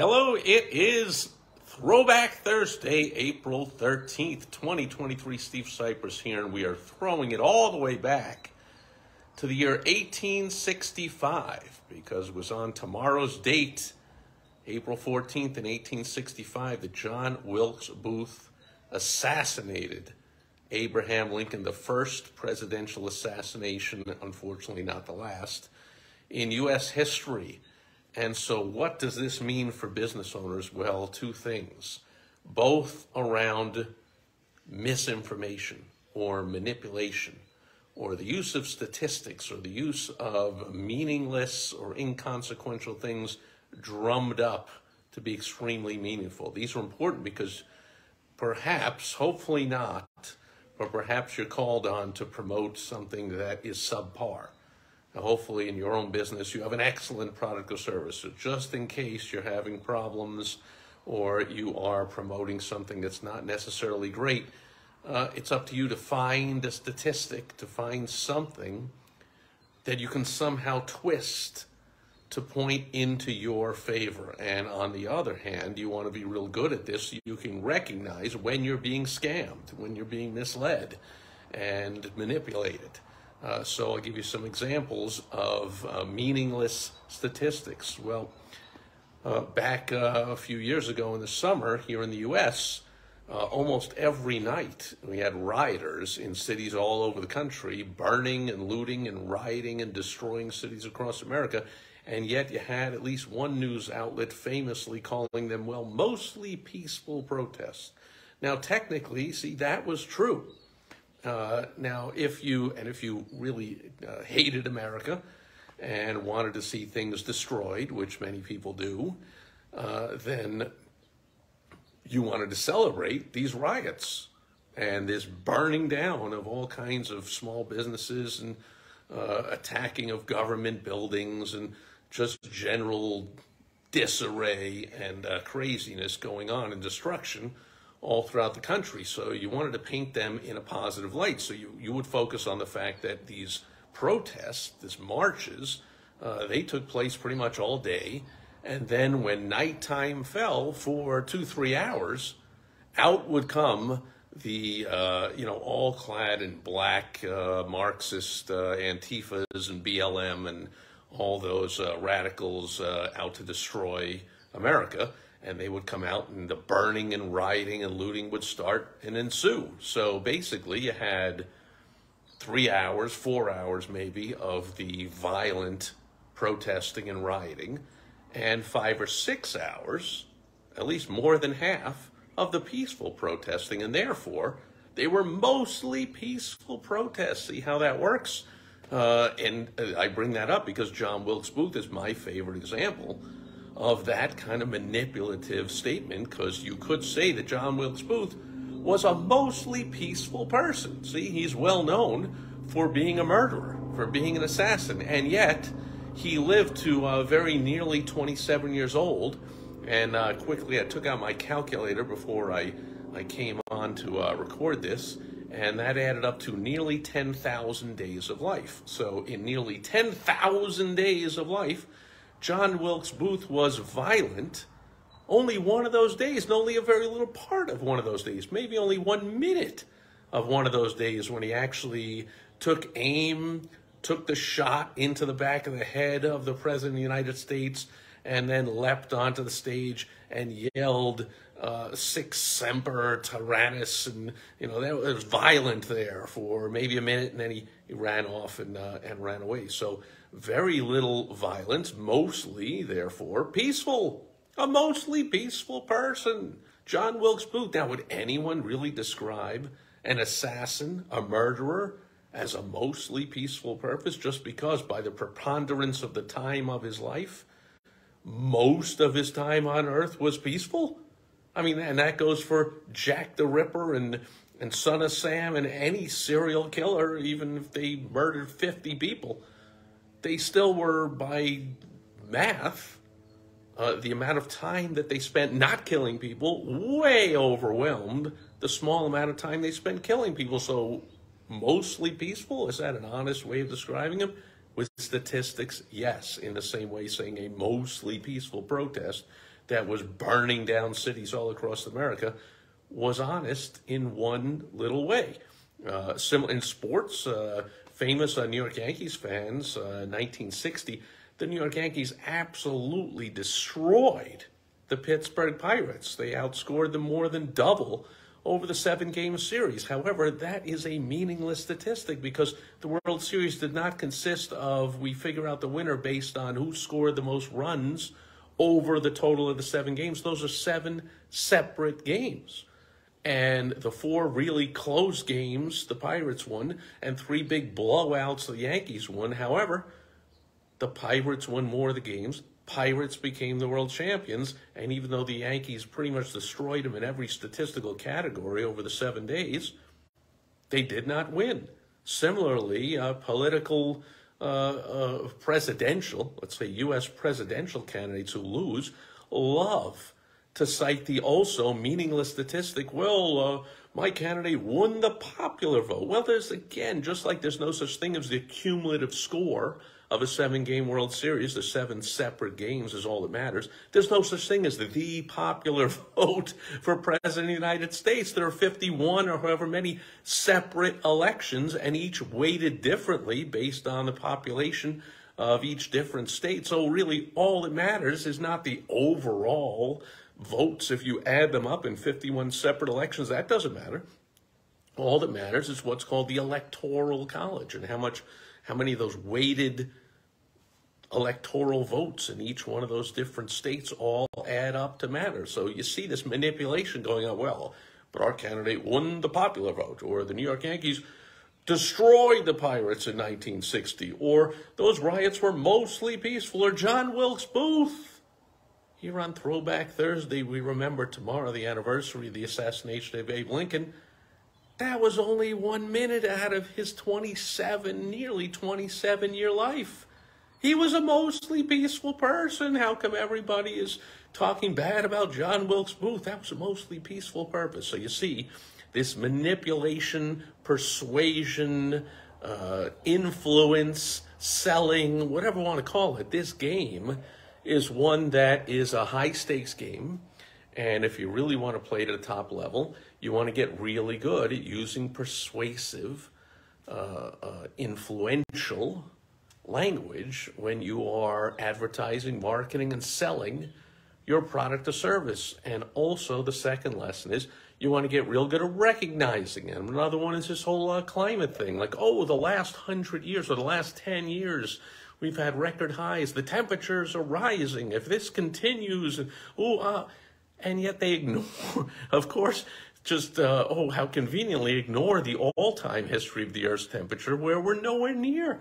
Hello, it is Throwback Thursday, April 13th, 2023. Steve Sipress here, and we are throwing it all the way back to the year 1865 because it was on tomorrow's date, April 14th, in 1865, that John Wilkes Booth assassinated Abraham Lincoln, the first presidential assassination, unfortunately not the last, in U.S. history. And so, what does this mean for business owners? Well, two things, both around misinformation or manipulation or the use of statistics or the use of meaningless or inconsequential things drummed up to be extremely meaningful. These are important because perhaps, hopefully not, but perhaps you're called on to promote something that is subpar. Now, hopefully, in your own business, you have an excellent product or service. So, just in case you're having problems or you are promoting something that's not necessarily great, uh, it's up to you to find a statistic, to find something that you can somehow twist to point into your favor. And on the other hand, you want to be real good at this. You can recognize when you're being scammed, when you're being misled and manipulated. Uh, so I'll give you some examples of uh, meaningless statistics. Well, uh, back uh, a few years ago in the summer here in the U.S., uh, almost every night we had rioters in cities all over the country, burning and looting and rioting and destroying cities across America. And yet you had at least one news outlet famously calling them, well, mostly peaceful protests. Now, technically, see, that was true. Uh, now, if you and if you really uh, hated America and wanted to see things destroyed, which many people do, uh, then you wanted to celebrate these riots and this burning down of all kinds of small businesses and uh, attacking of government buildings and just general disarray and uh, craziness going on and destruction all throughout the country. So you wanted to paint them in a positive light. So you, you would focus on the fact that these protests, these marches, uh, they took place pretty much all day. And then when nighttime fell for two, three hours, out would come the, uh, you know, all clad in black uh, Marxist uh, Antifas and BLM and all those uh, radicals uh, out to destroy America and they would come out and the burning and rioting and looting would start and ensue. So basically, you had three hours, four hours maybe, of the violent protesting and rioting, and five or six hours, at least more than half, of the peaceful protesting. And therefore, they were mostly peaceful protests. See how that works? Uh, and I bring that up because John Wilkes Booth is my favorite example of that kind of manipulative statement because you could say that John Wilkes Booth was a mostly peaceful person. See, he's well known for being a murderer, for being an assassin, and yet he lived to uh, very nearly 27 years old. And uh, quickly, I took out my calculator before I, I came on to uh, record this, and that added up to nearly 10,000 days of life. So, in nearly 10,000 days of life, John Wilkes Booth was violent only one of those days, and only a very little part of one of those days, maybe only one minute of one of those days when he actually took aim, took the shot into the back of the head of the President of the United States, and then leapt onto the stage and yelled, uh, Sic Semper Tyrannis, and you know that was violent there for maybe a minute, and then he, he ran off and uh, and ran away. So very little violence, mostly, therefore, peaceful. A mostly peaceful person. John Wilkes Booth. Now, would anyone really describe an assassin, a murderer, as a mostly peaceful purpose just because, by the preponderance of the time of his life, most of his time on earth was peaceful? I mean, and that goes for Jack the Ripper and, and Son of Sam and any serial killer, even if they murdered 50 people they still were by math uh, the amount of time that they spent not killing people way overwhelmed the small amount of time they spent killing people so mostly peaceful is that an honest way of describing them? With statistics, yes, in the same way saying a mostly peaceful protest that was burning down cities all across America was honest in one little way. Uh, in sports, uh, famous uh, New York Yankees fans, 1960, uh, the New York Yankees absolutely destroyed the Pittsburgh Pirates. They outscored them more than double over the seven game series. However, that is a meaningless statistic because the World Series did not consist of we figure out the winner based on who scored the most runs over the total of the seven games. Those are seven separate games. And the four really close games, the Pirates won, and three big blowouts, the Yankees won. However, the Pirates won more of the games. Pirates became the world champions, and even though the Yankees pretty much destroyed them in every statistical category over the seven days, they did not win. Similarly, uh, political, uh, uh, presidential, let's say U.S. presidential candidates who lose, love to cite the also meaningless statistic, well, uh, my candidate won the popular vote. Well, there's again, just like there's no such thing as the cumulative score of a seven game World Series, the seven separate games is all that matters. There's no such thing as the, the popular vote for President of the United States. There are 51 or however many separate elections, and each weighted differently based on the population of each different state. So, really, all that matters is not the overall votes. If you add them up in 51 separate elections, that doesn't matter. All that matters is what's called the Electoral College and how much how many of those weighted electoral votes in each one of those different states all add up to matter. So you see this manipulation going on. Well, but our candidate won the popular vote, or the New York Yankees destroyed the Pirates in 1960, or those riots were mostly peaceful, or John Wilkes Booth. Here on Throwback Thursday, we remember tomorrow the anniversary of the assassination of Abe Lincoln. That was only one minute out of his 27, nearly 27 year life. He was a mostly peaceful person. How come everybody is talking bad about John Wilkes Booth? That was a mostly peaceful purpose. So you see, this manipulation, persuasion, uh, influence, selling, whatever you want to call it, this game is one that is a high stakes game. And if you really want to play at a top level, you want to get really good at using persuasive, uh, uh, influential, language when you are advertising, marketing, and selling your product or service. And also, the second lesson is you want to get real good at recognizing it. Another one is this whole uh, climate thing like, oh, the last hundred years or the last 10 years, we've had record highs. The temperatures are rising. If this continues, oh, and yet they ignore, of course, just, uh, oh, how conveniently ignore the all time history of the Earth's temperature where we're nowhere near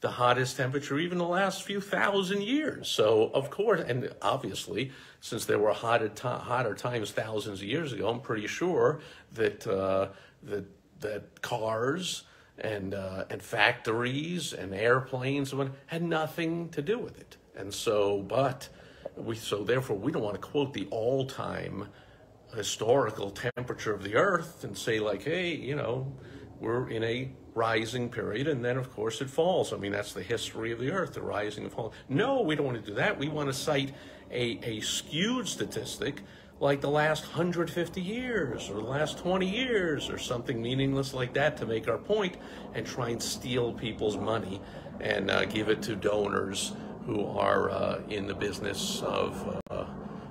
the hottest temperature even the last few thousand years. So, of course, and obviously, since there were hotter, hotter times thousands of years ago, I'm pretty sure that uh, that that cars and uh, and factories and airplanes and had nothing to do with it. And so, but we so therefore we don't want to quote the all-time historical temperature of the Earth and say like, hey, you know, we're in a rising period, and then of course it falls. I mean, that's the history of the earth, the rising and falling No, we don't want to do that. We want to cite a, a skewed statistic like the last 150 years or the last 20 years or something meaningless like that to make our point and try and steal people's money and uh, give it to donors who are uh, in the business of uh,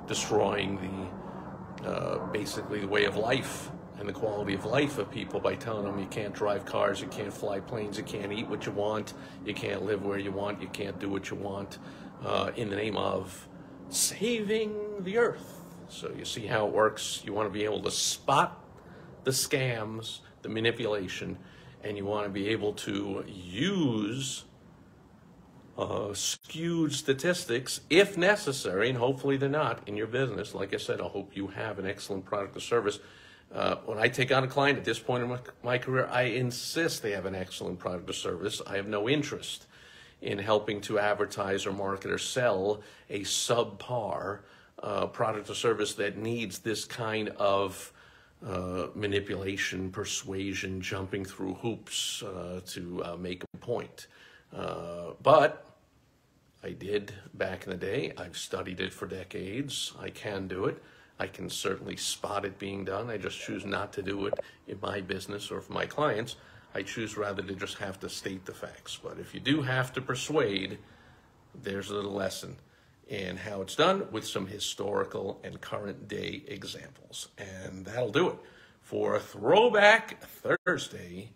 destroying the uh, basically the way of life and the quality of life of people by telling them you can't drive cars, you can't fly planes, you can't eat what you want, you can't live where you want, you can't do what you want, uh, in the name of saving the earth. So you see how it works. You want to be able to spot the scams, the manipulation, and you want to be able to use uh, skewed statistics if necessary, and hopefully they're not in your business. Like I said, I hope you have an excellent product or service uh, when I take on a client at this point in my, my, career, I insist they have an excellent product or service. I have no interest in helping to advertise or market or sell a subpar uh, product or service that needs this kind of uh, manipulation, persuasion, jumping through hoops uh, to uh, make a point. Uh, but I did back in the day. I've studied it for decades. I can do it. I can certainly spot it being done. I just choose not to do it in my business or for my clients. I choose rather to just have to state the facts. But if you do have to persuade, there's a little lesson in how it's done with some historical and current day examples. And that'll do it for Throwback Thursday,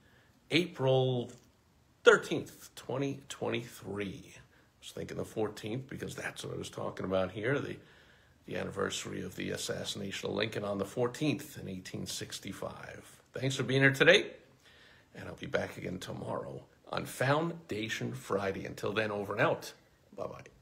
April 13th, 2023. I was thinking the 14th because that's what I was talking about here. The the anniversary of the assassination of Lincoln on the 14th in 1865. Thanks for being here today, and I'll be back again tomorrow on Foundation Friday. Until then, over and out. Bye bye.